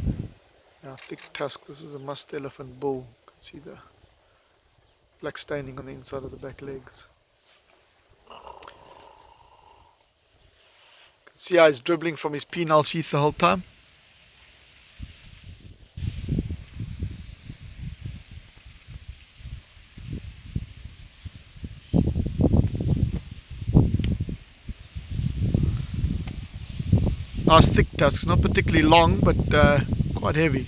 Now thick tusk, this is a musth elephant bull. You can see the black staining on the inside of the back legs. You can see how he's dribbling from his penile sheath the whole time. Nice thick tusks, not particularly long but uh, quite heavy.